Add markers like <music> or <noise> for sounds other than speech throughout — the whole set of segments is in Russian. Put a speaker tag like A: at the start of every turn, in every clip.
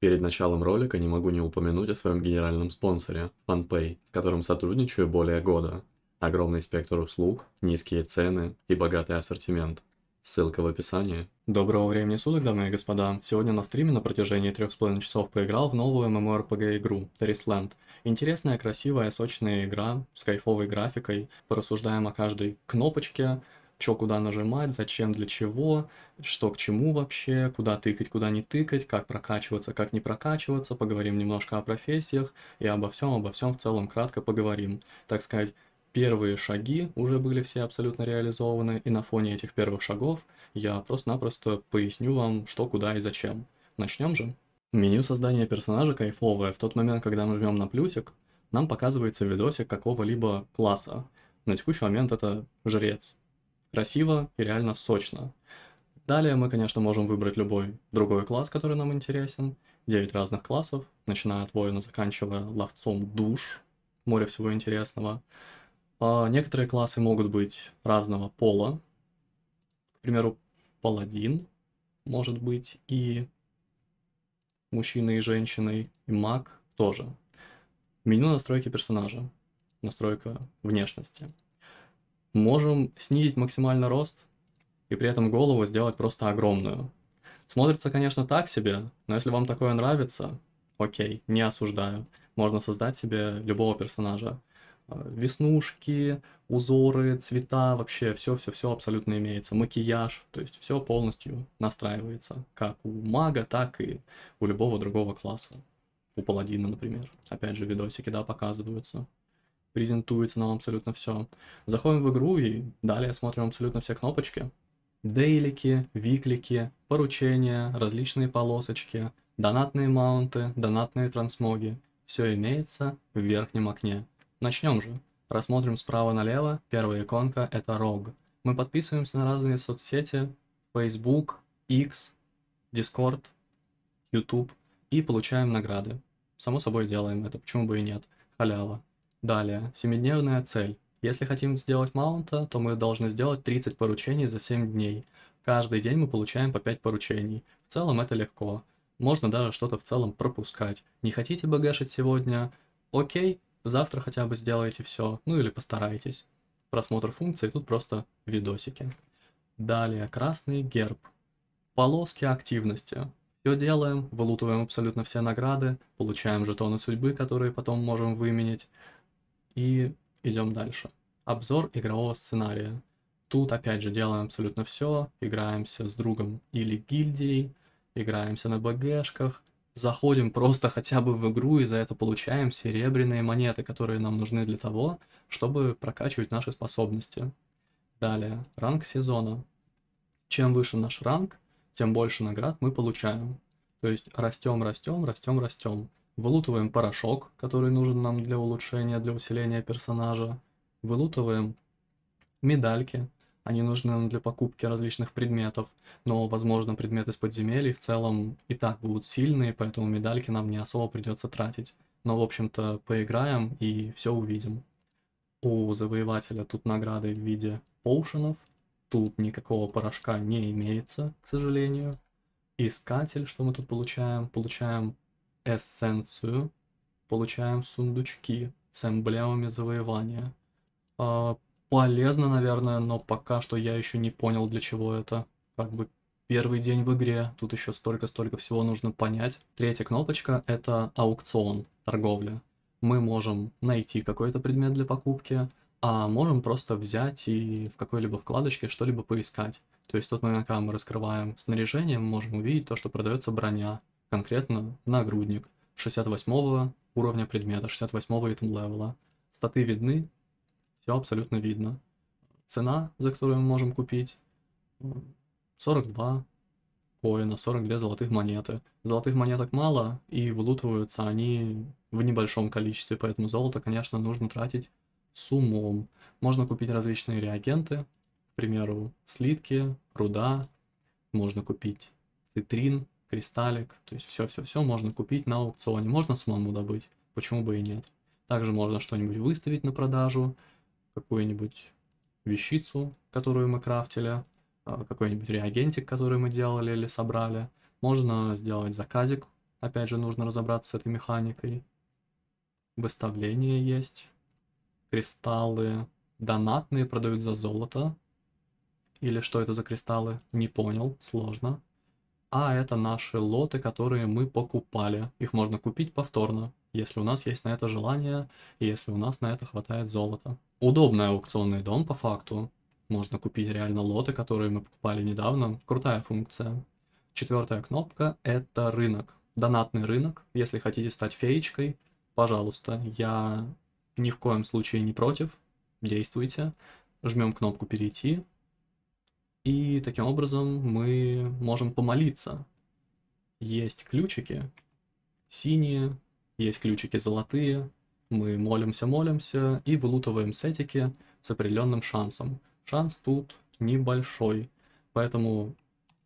A: Перед началом ролика не могу не упомянуть о своем генеральном спонсоре – FunPay, с которым сотрудничаю более года. Огромный спектр услуг, низкие цены и богатый ассортимент. Ссылка в описании.
B: Доброго времени суток, дамы и господа. Сегодня на стриме на протяжении трех с половиной часов поиграл в новую MMORPG игру Terraceland. Интересная, красивая, сочная игра с кайфовой графикой. Порассуждаем о каждой кнопочке, что куда нажимать, зачем, для чего, что к чему вообще, куда тыкать, куда не тыкать, как прокачиваться, как не прокачиваться, поговорим немножко о профессиях и обо всем, обо всем в целом кратко поговорим. Так сказать, первые шаги уже были все абсолютно реализованы, и на фоне этих первых шагов я просто-напросто поясню вам, что, куда и зачем. Начнем же. Меню создания персонажа кайфовое. В тот момент, когда мы жмем на плюсик, нам показывается видосик какого-либо класса. На текущий момент это жрец красиво и реально сочно. Далее мы, конечно, можем выбрать любой другой класс, который нам интересен. 9 разных классов, начиная от воина, заканчивая ловцом душ. Море всего интересного. А некоторые классы могут быть разного пола. К примеру, паладин может быть и мужчиной и женщиной, и маг тоже. Меню настройки персонажа. Настройка внешности можем снизить максимально рост и при этом голову сделать просто огромную. Смотрится, конечно, так себе, но если вам такое нравится, окей, не осуждаю. Можно создать себе любого персонажа. А, веснушки, узоры, цвета, вообще все-все-все абсолютно имеется. Макияж, то есть все полностью настраивается. Как у мага, так и у любого другого класса. У паладина, например. Опять же, видосики, да, показываются презентуется нам абсолютно все. Заходим в игру и далее смотрим абсолютно все кнопочки. Дейлики, виклики, поручения, различные полосочки, донатные маунты, донатные трансмоги. Все имеется в верхнем окне. Начнем же. Рассмотрим справа налево. Первая иконка это ROG. Мы подписываемся на разные соцсети, Facebook, X, Discord, YouTube и получаем награды. Само собой делаем это, почему бы и нет. Халява. Далее, семидневная цель. Если хотим сделать маунта, то мы должны сделать 30 поручений за 7 дней. Каждый день мы получаем по 5 поручений. В целом это легко. Можно даже что-то в целом пропускать. Не хотите багашить сегодня? Окей, завтра хотя бы сделайте все. Ну или постарайтесь. Просмотр функций, тут просто видосики. Далее, красный герб. Полоски активности. Все делаем, вылутываем абсолютно все награды, получаем жетоны судьбы, которые потом можем выменить. И идем дальше. Обзор игрового сценария. Тут опять же делаем абсолютно все, играемся с другом или гильдией, играемся на БГшках, заходим просто <laughs> хотя бы в игру и за это получаем серебряные монеты, которые нам нужны для того, чтобы прокачивать наши способности. Далее, ранг сезона. Чем выше наш ранг, тем больше наград мы получаем. То есть растем, растем, растем, растем. Вылутываем порошок, который нужен нам для улучшения, для усиления персонажа. Вылутываем медальки. Они нужны нам для покупки различных предметов. Но, возможно, предметы из подземелий в целом и так будут сильные, поэтому медальки нам не особо придется тратить. Но, в общем-то, поиграем и все увидим. У завоевателя тут награды в виде поушенов. Тут никакого порошка не имеется, к сожалению. Искатель, что мы тут получаем? Получаем эссенцию, получаем сундучки с эмблемами завоевания. А, полезно, наверное, но пока что я еще не понял, для чего это. Как бы первый день в игре, тут еще столько-столько всего нужно понять. Третья кнопочка — это аукцион, торговля. Мы можем найти какой-то предмет для покупки, а можем просто взять и в какой-либо вкладочке что-либо поискать. То есть тот момент, когда мы раскрываем снаряжение, мы можем увидеть то, что продается броня, конкретно нагрудник 68 уровня предмета, 68 итем левела. Статы видны, все абсолютно видно. Цена, за которую мы можем купить, 42 коина, 42 золотых монеты. Золотых монеток мало, и вылутываются они в небольшом количестве, поэтому золото, конечно, нужно тратить с умом. Можно купить различные реагенты, к примеру, слитки, руда, можно купить цитрин, кристаллик, то есть все-все-все можно купить на аукционе, можно самому добыть, почему бы и нет. Также можно что-нибудь выставить на продажу, какую-нибудь вещицу, которую мы крафтили, а, какой-нибудь реагентик, который мы делали или собрали. Можно сделать заказик Опять же, нужно разобраться с этой механикой. Выставление есть. Кристаллы донатные продают за золото. Или что это за кристаллы? Не понял, сложно. А это наши лоты, которые мы покупали. Их можно купить повторно, если у нас есть на это желание, и если у нас на это хватает золота. Удобный аукционный дом по факту. Можно купить реально лоты, которые мы покупали недавно. Крутая функция. Четвертая кнопка — это рынок. Донатный рынок. Если хотите стать феечкой, пожалуйста, я ни в коем случае не против. Действуйте. Жмем кнопку «Перейти», и таким образом мы можем помолиться. Есть ключики синие, есть ключики золотые. Мы молимся, молимся и вылутываем сетики с определенным шансом. Шанс тут небольшой. Поэтому,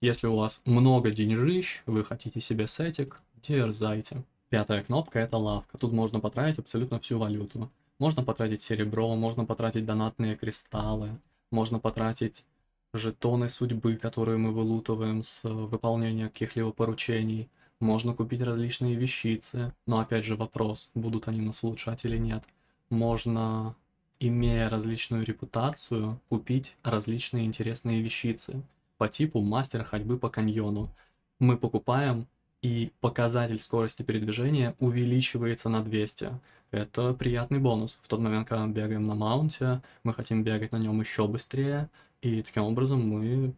B: если у вас много деньжищ, вы хотите себе сетик, дерзайте. Пятая кнопка это лавка. Тут можно потратить абсолютно всю валюту. Можно потратить серебро, можно потратить донатные кристаллы, можно потратить жетоны судьбы, которые мы вылутываем с выполнения каких-либо поручений. Можно купить различные вещицы, но опять же вопрос, будут они нас улучшать или нет. Можно, имея различную репутацию, купить различные интересные вещицы по типу мастера ходьбы по каньону. Мы покупаем, и показатель скорости передвижения увеличивается на 200. Это приятный бонус. В тот момент, когда мы бегаем на маунте, мы хотим бегать на нем еще быстрее, и таким образом мы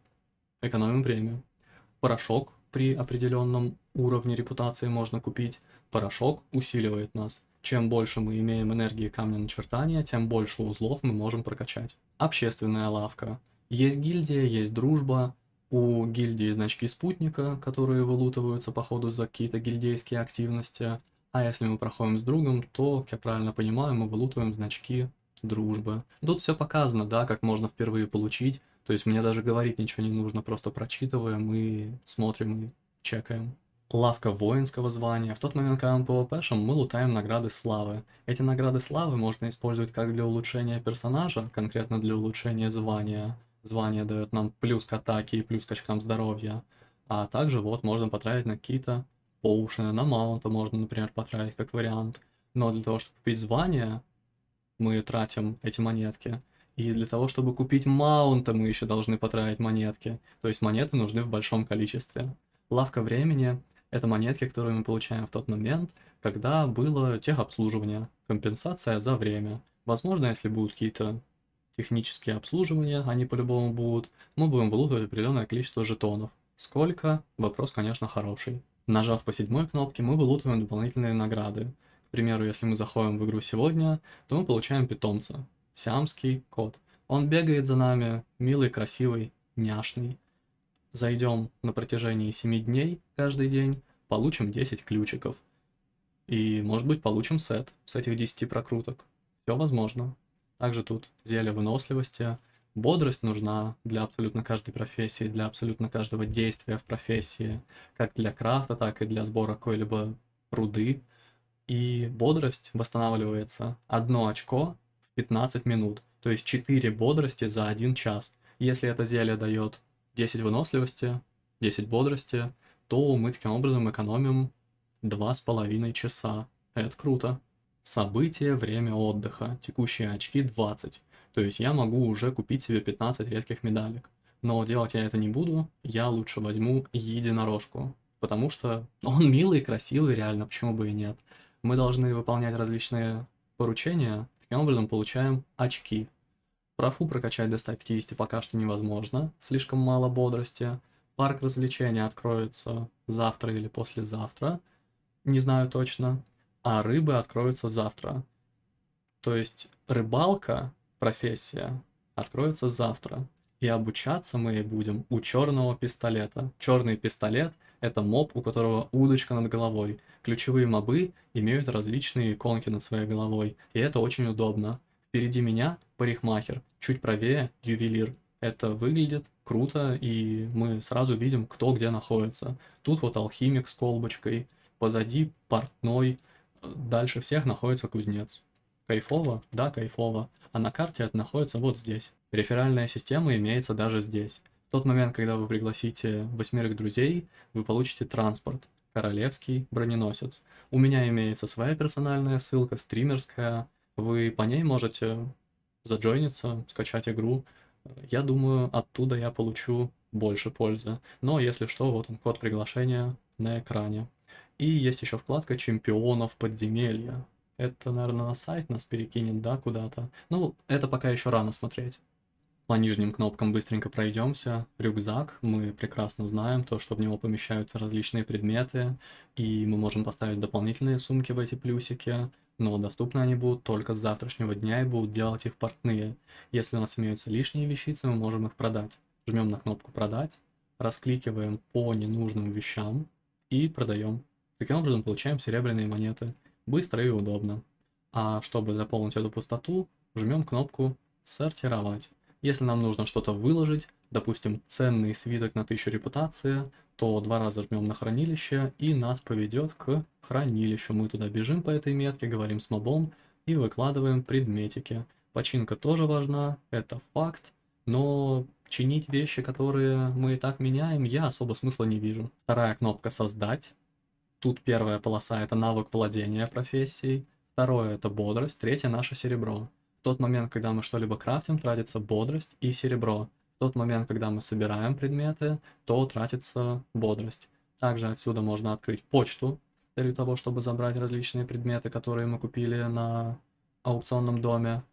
B: экономим время. Порошок при определенном уровне репутации можно купить. Порошок усиливает нас. Чем больше мы имеем энергии камня начертания, тем больше узлов мы можем прокачать. Общественная лавка. Есть гильдия, есть дружба. У гильдии значки спутника, которые вылутываются по ходу за какие-то гильдейские активности. А если мы проходим с другом, то, как я правильно понимаю, мы вылутываем значки дружба. Тут все показано, да, как можно впервые получить. То есть мне даже говорить ничего не нужно, просто прочитываем и смотрим и чекаем. Лавка воинского звания. В тот момент, когда мы PvP-шим, мы лутаем награды славы. Эти награды славы можно использовать как для улучшения персонажа, конкретно для улучшения звания. Звание дает нам плюс к атаке и плюс к очкам здоровья. А также вот можно потратить на какие-то поушены, на маунта можно, например, потратить как вариант. Но для того, чтобы купить звание, мы тратим эти монетки. И для того, чтобы купить маунта, мы еще должны потратить монетки. То есть монеты нужны в большом количестве. Лавка времени — это монетки, которые мы получаем в тот момент, когда было техобслуживание, компенсация за время. Возможно, если будут какие-то технические обслуживания, они по-любому будут, мы будем вылутывать определенное количество жетонов. Сколько? Вопрос, конечно, хороший. Нажав по седьмой кнопке, мы вылутываем дополнительные награды. К примеру, если мы заходим в игру сегодня, то мы получаем питомца. Сиамский кот. Он бегает за нами, милый, красивый, няшный. Зайдем на протяжении 7 дней каждый день, получим 10 ключиков. И, может быть, получим сет с этих 10 прокруток. Все возможно. Также тут зелье выносливости. Бодрость нужна для абсолютно каждой профессии, для абсолютно каждого действия в профессии. Как для крафта, так и для сбора какой-либо руды и бодрость восстанавливается одно очко в 15 минут, то есть 4 бодрости за 1 час. Если это зелье дает 10 выносливости, 10 бодрости, то мы таким образом экономим 2,5 часа. Это круто. Событие, время отдыха. Текущие очки 20. То есть я могу уже купить себе 15 редких медалек. Но делать я это не буду, я лучше возьму единорожку. Потому что он милый, красивый, реально, почему бы и нет мы должны выполнять различные поручения, таким образом получаем очки. Профу прокачать до 150 пока что невозможно, слишком мало бодрости. Парк развлечения откроется завтра или послезавтра, не знаю точно. А рыбы откроются завтра. То есть рыбалка, профессия, откроется завтра. И обучаться мы будем у черного пистолета. Черный пистолет — это моб, у которого удочка над головой. Ключевые мобы имеют различные иконки над своей головой, и это очень удобно. Впереди меня парикмахер, чуть правее ювелир. Это выглядит круто, и мы сразу видим, кто где находится. Тут вот алхимик с колбочкой, позади портной, дальше всех находится кузнец. Кайфово? Да, кайфово. А на карте это находится вот здесь. Реферальная система имеется даже здесь. В тот момент, когда вы пригласите восьмерых друзей, вы получите транспорт, королевский броненосец. У меня имеется своя персональная ссылка, стримерская. Вы по ней можете заджойниться, скачать игру. Я думаю, оттуда я получу больше пользы. Но если что, вот он код приглашения на экране. И есть еще вкладка чемпионов подземелья. Это, наверное, на сайт нас перекинет, да, куда-то. Ну, это пока еще рано смотреть. По нижним кнопкам быстренько пройдемся. Рюкзак, мы прекрасно знаем то, что в него помещаются различные предметы, и мы можем поставить дополнительные сумки в эти плюсики, но доступны они будут только с завтрашнего дня и будут делать их портные. Если у нас имеются лишние вещицы, мы можем их продать. Жмем на кнопку «Продать», раскликиваем по ненужным вещам и продаем. Таким образом получаем серебряные монеты. Быстро и удобно. А чтобы заполнить эту пустоту, жмем кнопку «Сортировать». Если нам нужно что-то выложить, допустим, ценный свиток на 1000 репутации, то два раза жмем на хранилище и нас поведет к хранилищу. Мы туда бежим по этой метке, говорим с мобом и выкладываем предметики. Починка тоже важна, это факт, но чинить вещи, которые мы и так меняем, я особо смысла не вижу. Вторая кнопка «Создать». Тут первая полоса – это навык владения профессией, второе – это бодрость, третье – наше серебро. В тот момент, когда мы что-либо крафтим, тратится бодрость и серебро. В тот момент, когда мы собираем предметы, то тратится бодрость. Также отсюда можно открыть почту с целью того, чтобы забрать различные предметы, которые мы купили на аукционном доме.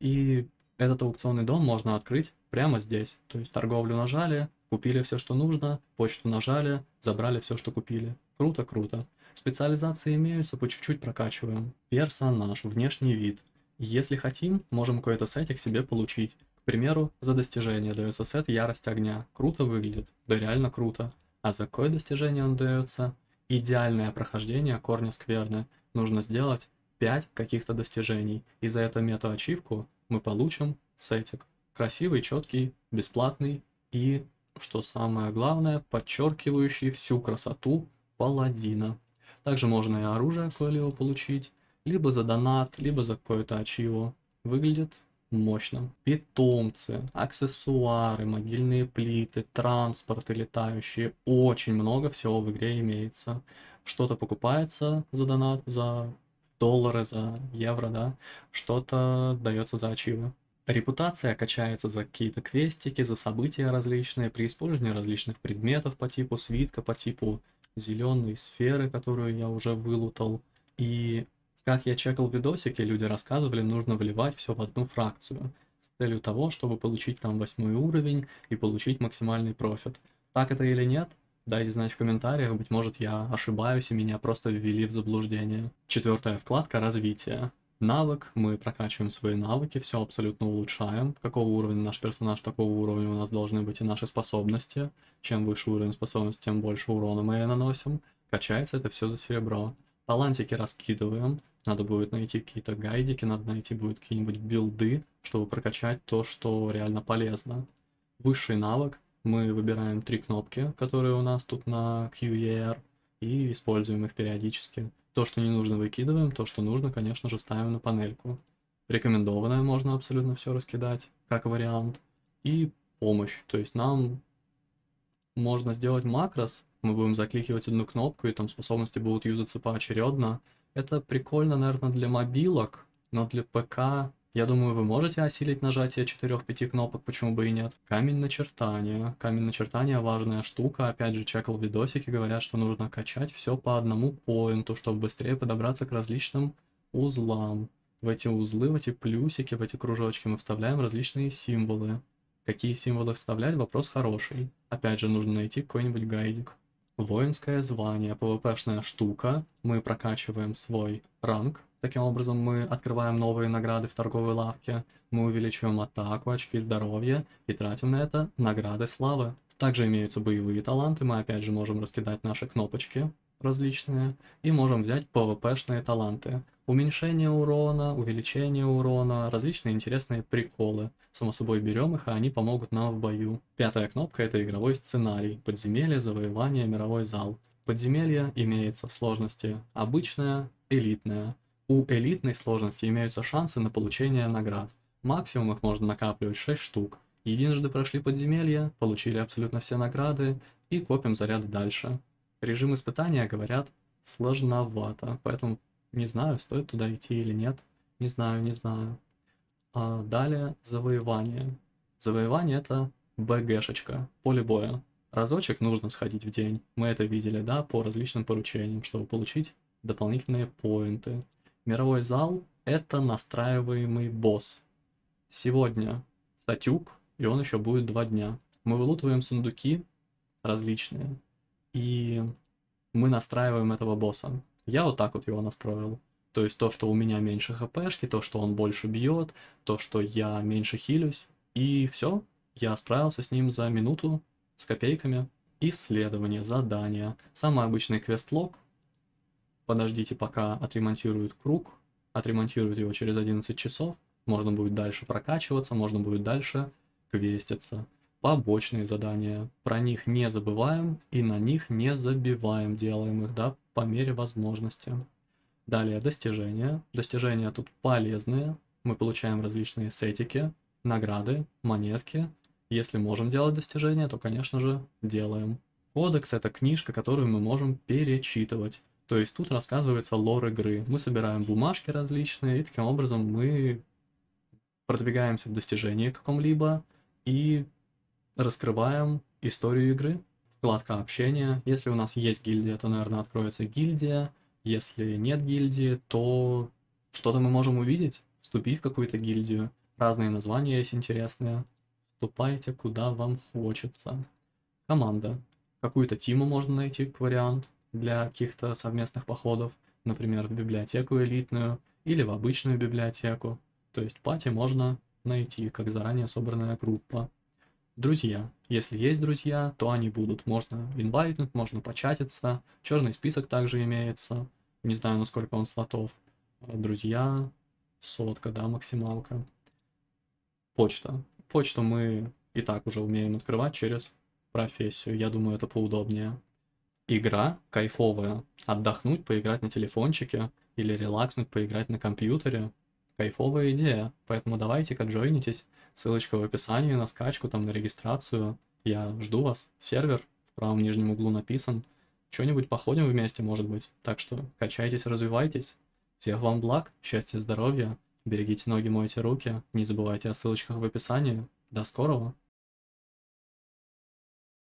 B: И этот аукционный дом можно открыть прямо здесь. То есть торговлю нажали, купили все, что нужно, почту нажали, забрали все, что купили. Круто, круто. Специализации имеются, по чуть-чуть прокачиваем. Персонаж, внешний вид – если хотим, можем какой-то сетик себе получить. К примеру, за достижение дается сет Ярость Огня. Круто выглядит, да реально круто. А за какое достижение он дается? Идеальное прохождение корня скверны. Нужно сделать 5 каких-то достижений. И за эту мета-ачивку мы получим сетик. Красивый, четкий, бесплатный и, что самое главное, подчеркивающий всю красоту паладина. Также можно и оружие какое-либо получить либо за донат, либо за какое-то ачиво. Выглядит мощно. Питомцы, аксессуары, могильные плиты, транспорты летающие. Очень много всего в игре имеется. Что-то покупается за донат, за доллары, за евро, да. Что-то дается за ачивы. Репутация качается за какие-то квестики, за события различные, при использовании различных предметов по типу свитка, по типу зеленой сферы, которую я уже вылутал. И как я чекал видосики, люди рассказывали, нужно вливать все в одну фракцию с целью того, чтобы получить там восьмой уровень и получить максимальный профит. Так это или нет? Дайте знать в комментариях, быть может я ошибаюсь и меня просто ввели в заблуждение. Четвертая вкладка «Развитие». Навык, мы прокачиваем свои навыки, все абсолютно улучшаем. Какого уровня наш персонаж, такого уровня у нас должны быть и наши способности. Чем выше уровень способности, тем больше урона мы наносим. Качается это все за серебро. Талантики раскидываем, надо будет найти какие-то гайдики, надо найти будет какие-нибудь билды, чтобы прокачать то, что реально полезно. Высший навык. Мы выбираем три кнопки, которые у нас тут на QER, и используем их периодически. То, что не нужно, выкидываем, то, что нужно, конечно же, ставим на панельку. Рекомендованное можно абсолютно все раскидать, как вариант. И помощь, то есть нам можно сделать макрос, мы будем закликивать одну кнопку, и там способности будут юзаться поочередно, это прикольно, наверное, для мобилок, но для ПК, я думаю, вы можете осилить нажатие 4-5 кнопок, почему бы и нет. Камень начертания. Камень начертания важная штука. Опять же, чекал видосики, говорят, что нужно качать все по одному поинту, чтобы быстрее подобраться к различным узлам. В эти узлы, в эти плюсики, в эти кружочки мы вставляем различные символы. Какие символы вставлять, вопрос хороший. Опять же, нужно найти какой-нибудь гайдик. Воинское звание, пвпшная штука. Мы прокачиваем свой ранг. Таким образом мы открываем новые награды в торговой лавке. Мы увеличиваем атаку, очки здоровья и тратим на это награды славы. Также имеются боевые таланты. Мы опять же можем раскидать наши кнопочки различные. И можем взять PvP-шные таланты. Уменьшение урона, увеличение урона, различные интересные приколы. Само собой берем их, а они помогут нам в бою. Пятая кнопка это игровой сценарий. Подземелье, завоевание, мировой зал. Подземелье имеется в сложности обычная, элитная. У элитной сложности имеются шансы на получение наград. Максимум их можно накапливать 6 штук. Единожды прошли подземелье, получили абсолютно все награды и копим заряды дальше. Режим испытания, говорят, сложновато, поэтому не знаю, стоит туда идти или нет. Не знаю, не знаю. А далее завоевание. Завоевание это БГшечка, поле боя. Разочек нужно сходить в день. Мы это видели, да, по различным поручениям, чтобы получить дополнительные поинты. Мировой зал — это настраиваемый босс. Сегодня статюк, и он еще будет два дня. Мы вылутываем сундуки различные, и мы настраиваем этого босса. Я вот так вот его настроил. То есть то, что у меня меньше хпшки, то, что он больше бьет, то, что я меньше хилюсь. И все, я справился с ним за минуту с копейками. Исследование, задание. Самый обычный квест-лог. Подождите, пока отремонтируют круг. Отремонтируют его через 11 часов. Можно будет дальше прокачиваться, можно будет дальше квеститься. Побочные задания. Про них не забываем и на них не забиваем. Делаем их, да, по мере возможности. Далее достижения. Достижения тут полезные. Мы получаем различные сетики, награды, монетки. Если можем делать достижения, то, конечно же, делаем. Кодекс — это книжка, которую мы можем перечитывать. То есть тут рассказывается лор игры. Мы собираем бумажки различные, и таким образом мы продвигаемся в достижении каком-либо и раскрываем историю игры. Вкладка общения. Если у нас есть гильдия, то, наверное, откроется гильдия. Если нет гильдии, то что-то мы можем увидеть, вступив в какую-то гильдию. Разные названия есть интересные. Вступайте, куда вам хочется. Команда. Какую-то тиму можно найти, вариант, для каких-то совместных походов. Например, в библиотеку элитную или в обычную библиотеку. То есть пати можно найти, как заранее собранная группа. Друзья. Если есть друзья, то они будут. Можно инвайтнуть, можно початиться. Черный список также имеется. Не знаю, насколько он слотов. Друзья, сотка, да, максималка. Почта. Почту мы и так уже умеем открывать через профессию. Я думаю, это поудобнее. Игра кайфовая. Отдохнуть, поиграть на телефончике или релакснуть, поиграть на компьютере. Кайфовая идея. Поэтому давайте-ка джойнитесь. Ссылочка в описании на скачку, там на регистрацию. Я жду вас. Сервер в правом нижнем углу написан. Что-нибудь походим вместе, может быть. Так что качайтесь, развивайтесь. Всех вам благ, счастья, здоровья. Берегите ноги, мойте руки. Не забывайте о ссылочках в описании. До скорого!